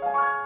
Bye.